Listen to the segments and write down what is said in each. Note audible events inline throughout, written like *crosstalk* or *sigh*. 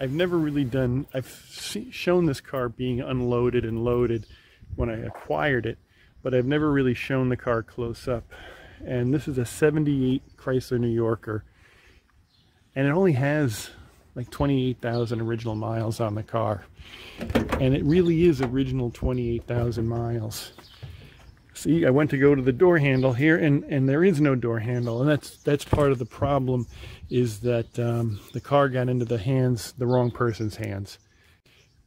I've never really done, I've shown this car being unloaded and loaded when I acquired it, but I've never really shown the car close up. And this is a 78 Chrysler New Yorker. And it only has like 28,000 original miles on the car. And it really is original 28,000 miles. See, I went to go to the door handle here and, and there is no door handle. And that's that's part of the problem is that um, the car got into the hands, the wrong person's hands.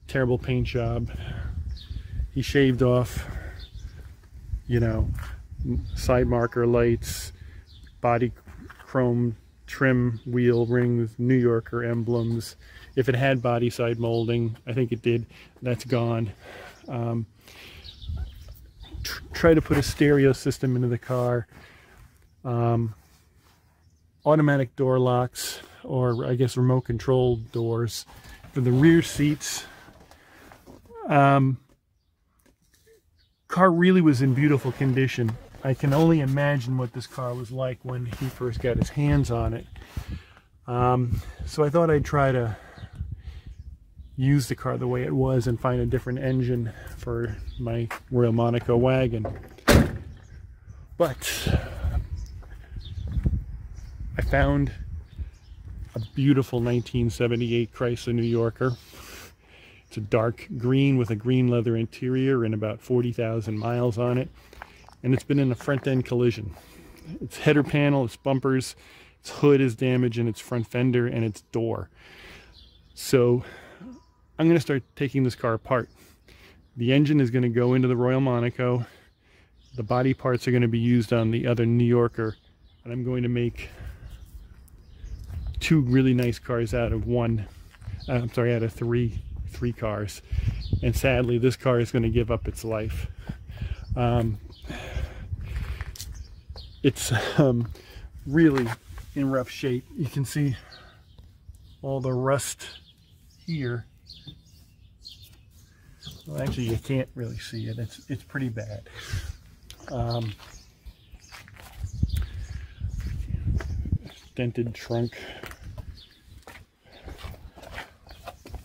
Terrible paint job. He shaved off, you know, side marker lights, body chrome trim wheel rings, New Yorker emblems. If it had body side molding, I think it did, that's gone. Um, tr try to put a stereo system into the car. Um, automatic door locks, or I guess remote control doors for the rear seats. Um, car really was in beautiful condition. I can only imagine what this car was like when he first got his hands on it. Um, so I thought I'd try to use the car the way it was and find a different engine for my Royal Monaco wagon. But I found a beautiful 1978 Chrysler New Yorker. It's a dark green with a green leather interior and about 40,000 miles on it and it's been in a front end collision. Its header panel, its bumpers, its hood is damaged and its front fender and its door. So I'm going to start taking this car apart. The engine is going to go into the Royal Monaco. The body parts are going to be used on the other New Yorker. And I'm going to make two really nice cars out of one. Uh, I'm sorry, out of three, three cars. And sadly, this car is going to give up its life. Um, it's um, really in rough shape. You can see all the rust here. Well, actually, you can't really see it. It's it's pretty bad. Um, dented trunk.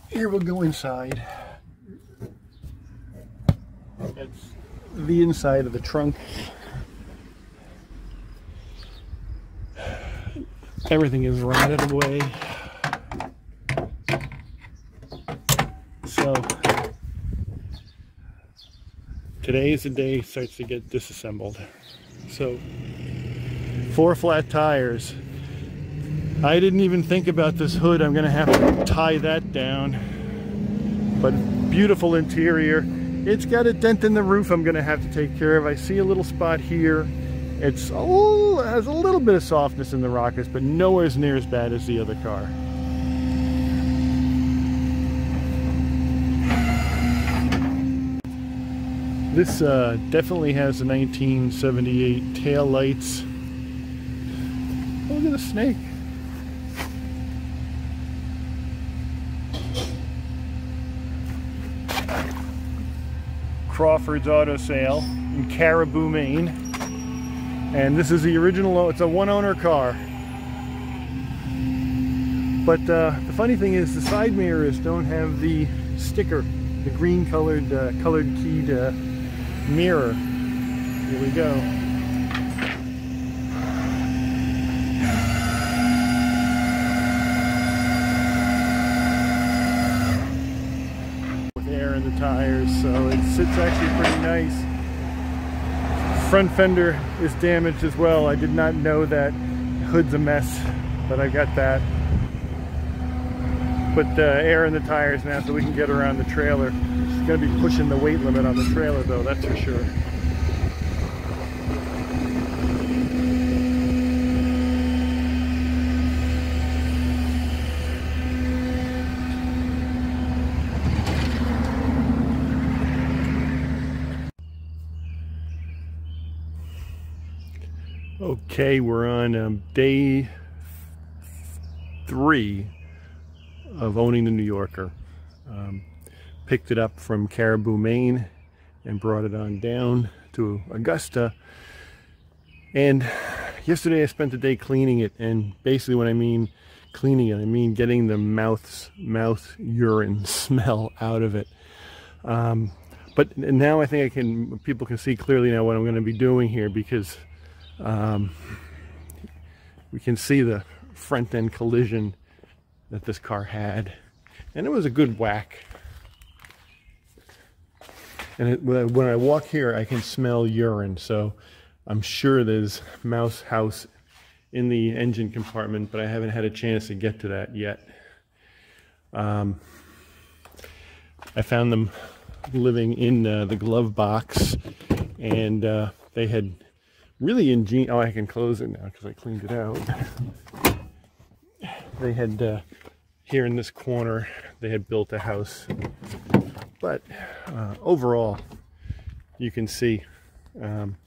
Here we'll go inside. It's the inside of the trunk. Everything is rotted away. So today is the day starts to get disassembled. So four flat tires. I didn't even think about this hood. I'm gonna have to tie that down. But beautiful interior. It's got a dent in the roof I'm gonna have to take care of. I see a little spot here. It's a has a little bit of softness in the rockers, but nowhere as near as bad as the other car. This uh, definitely has the 1978 tail lights. Look at the snake. Crawford's Auto Sale in Caribou, Maine. And this is the original, it's a one owner car. But uh, the funny thing is the side mirrors don't have the sticker, the green colored, uh, colored keyed mirror. Here we go. With air in the tires, so it sits actually pretty nice. Front fender is damaged as well. I did not know that. Hood's a mess, but I got that. Put uh, air in the tires now so we can get around the trailer. Gonna be pushing the weight limit on the trailer though, that's for sure. Okay, we're on um, day three of owning the New Yorker. Um, picked it up from Caribou, Maine and brought it on down to Augusta. And yesterday I spent the day cleaning it and basically what I mean cleaning it, I mean getting the mouth's mouth urine *laughs* smell out of it. Um, but now I think I can, people can see clearly now what I'm going to be doing here because um, we can see the front end collision that this car had. And it was a good whack. And it, when I walk here, I can smell urine. So I'm sure there's mouse house in the engine compartment, but I haven't had a chance to get to that yet. Um, I found them living in uh, the glove box and uh, they had really ingenious, oh I can close it now because I cleaned it out. They had, uh, here in this corner, they had built a house. But uh, overall, you can see um,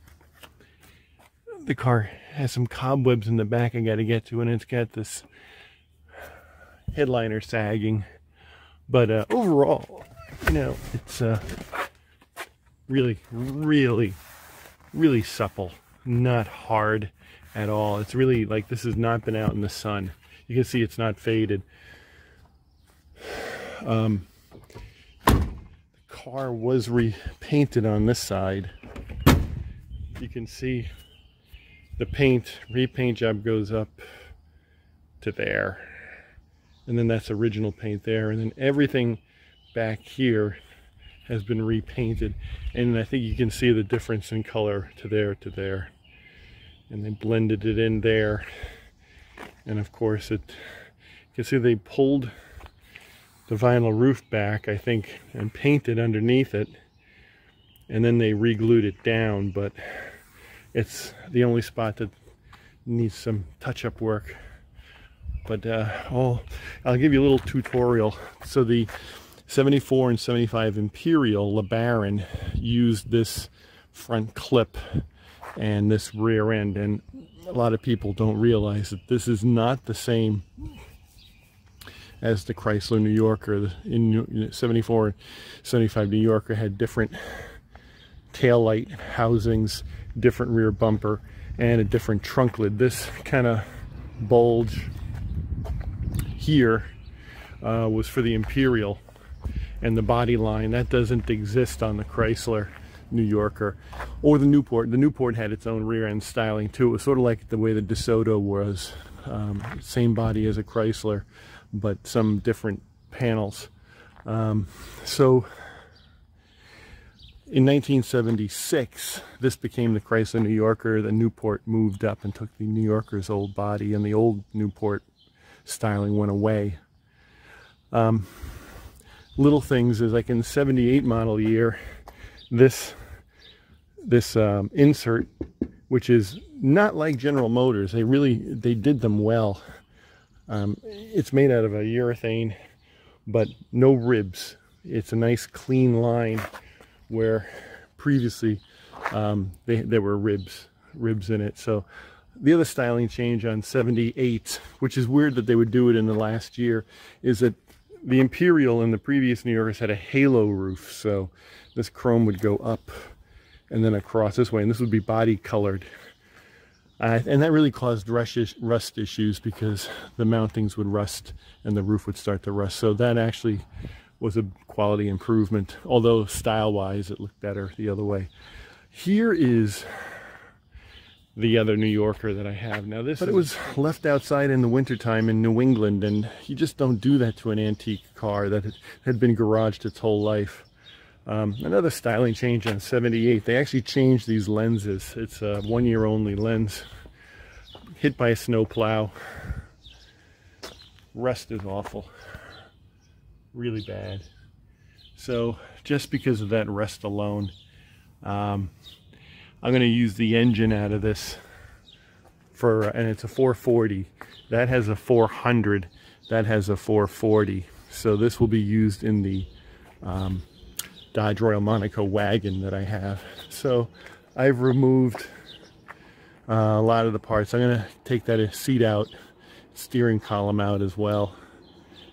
the car has some cobwebs in the back I got to get to, and it's got this headliner sagging. But uh, overall, you know, it's uh, really, really, really supple, not hard at all. It's really like this has not been out in the sun. You can see it's not faded. Um, car was repainted on this side. You can see the paint, repaint job goes up to there. And then that's original paint there. And then everything back here has been repainted. And I think you can see the difference in color to there to there. And they blended it in there. And of course it, you can see they pulled the vinyl roof back, I think, and painted underneath it. And then they re-glued it down, but it's the only spot that needs some touch-up work but uh, I'll, I'll give you a little tutorial so the 74 and 75 Imperial LeBaron used this front clip and this rear end and a lot of people don't realize that this is not the same as the Chrysler New Yorker in 74 75 New Yorker had different tail light housings different rear bumper and a different trunk lid. This kind of bulge here uh, was for the Imperial and the body line. That doesn't exist on the Chrysler New Yorker or the Newport. The Newport had its own rear end styling too. It was sort of like the way the DeSoto was. Um, same body as a Chrysler, but some different panels. Um, so in 1976, this became the Chrysler New Yorker. The Newport moved up and took the New Yorker's old body, and the old Newport styling went away. Um, little things is like in the 78 model year, this this um, insert, which is not like General Motors, they really they did them well. Um, it's made out of a urethane, but no ribs. It's a nice clean line where previously um, they, there were ribs, ribs in it. So the other styling change on 78, which is weird that they would do it in the last year, is that the Imperial in the previous New Yorkers had a halo roof. So this chrome would go up and then across this way, and this would be body colored. Uh, and that really caused rust issues because the mountings would rust and the roof would start to rust. So that actually was a quality improvement, although style-wise it looked better the other way. Here is the other New Yorker that I have. Now this But it was left outside in the wintertime in New England and you just don't do that to an antique car that had been garaged its whole life. Um, another styling change on 78. They actually changed these lenses. It's a one year only lens. Hit by a snow plow. Rust is awful really bad. So just because of that rust alone, um, I'm going to use the engine out of this for, and it's a 440. That has a 400. That has a 440. So this will be used in the um, Dodge Royal Monaco wagon that I have. So I've removed uh, a lot of the parts. I'm going to take that seat out, steering column out as well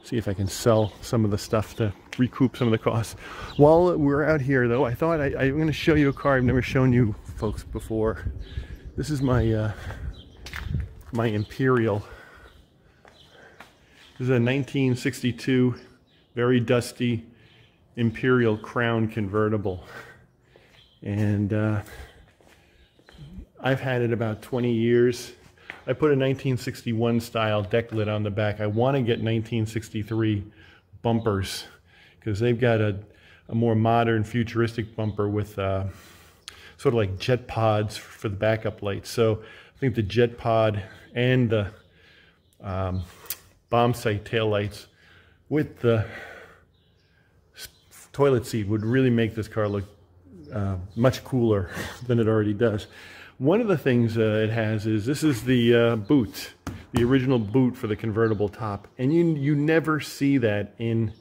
see if I can sell some of the stuff to recoup some of the costs. While we're out here though, I thought I, am going to show you a car I've never shown you folks before. This is my uh, my Imperial This is a 1962, very dusty Imperial Crown convertible. And uh, I've had it about 20 years. I put a 1961 style deck lid on the back. I want to get 1963 bumpers because they've got a, a, more modern futuristic bumper with uh, sort of like jet pods for the backup lights. So I think the jet pod and the um, bomb sight tail lights with the toilet seat would really make this car look uh, much cooler *laughs* than it already does. One of the things uh, it has is this is the uh, boot, the original boot for the convertible top. And you, you never see that in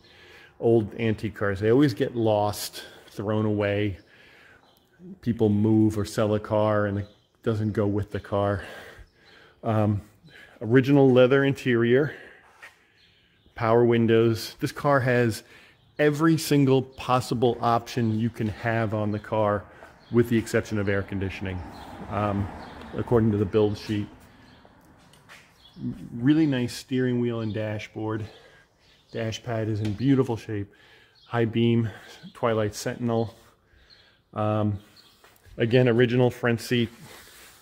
old antique cars. They always get lost, thrown away. People move or sell a car and it doesn't go with the car. Um, original leather interior, power windows. This car has every single possible option you can have on the car with the exception of air conditioning um, according to the build sheet. Really nice steering wheel and dashboard. Dash pad is in beautiful shape. High beam, Twilight Sentinel. Um, again, original front seat,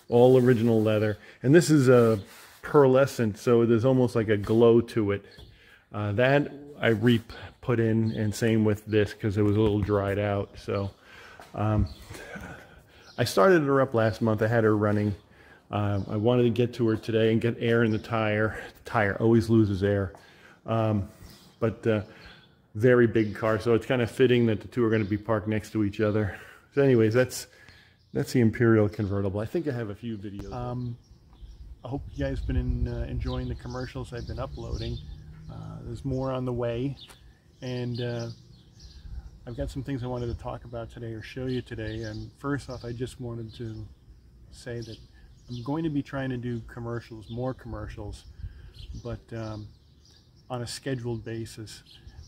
all original leather. And this is a pearlescent, so there's almost like a glow to it. Uh, that I re-put in, and same with this because it was a little dried out. So um, I started her up last month. I had her running. Um, I wanted to get to her today and get air in the tire. The tire always loses air. Um, but uh, very big car, so it's kind of fitting that the two are going to be parked next to each other. So anyways, that's that's the Imperial convertible. I think I have a few videos. Um, I hope you guys have been in, uh, enjoying the commercials I've been uploading. Uh, there's more on the way. And uh, I've got some things I wanted to talk about today or show you today. And first off, I just wanted to say that I'm going to be trying to do commercials, more commercials, but um, on a scheduled basis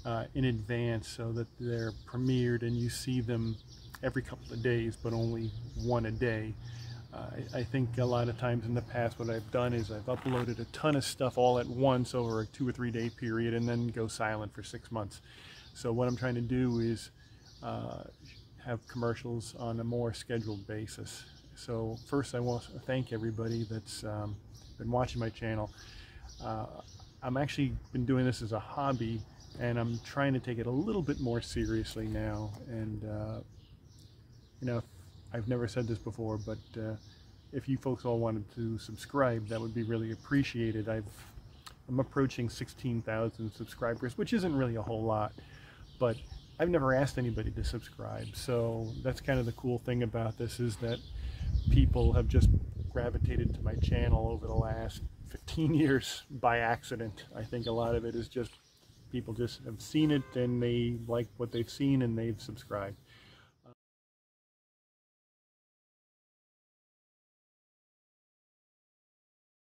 uh, in advance so that they're premiered and you see them every couple of days, but only one a day. I, I, think a lot of times in the past what I've done is I've uploaded a ton of stuff all at once over a two or three day period and then go silent for six months. So what I'm trying to do is uh, have commercials on a more scheduled basis. So first I want to thank everybody that's um, been watching my channel. Uh, I'm actually been doing this as a hobby and I'm trying to take it a little bit more seriously now. And, uh, you know, I've never said this before, but uh, if you folks all wanted to subscribe, that would be really appreciated. I've, I'm approaching 16,000 subscribers, which isn't really a whole lot but I've never asked anybody to subscribe. So that's kind of the cool thing about this is that people have just gravitated to my channel over the last 15 *laughs* years by accident. I think a lot of it is just people just have seen it and they like what they've seen and they've subscribed.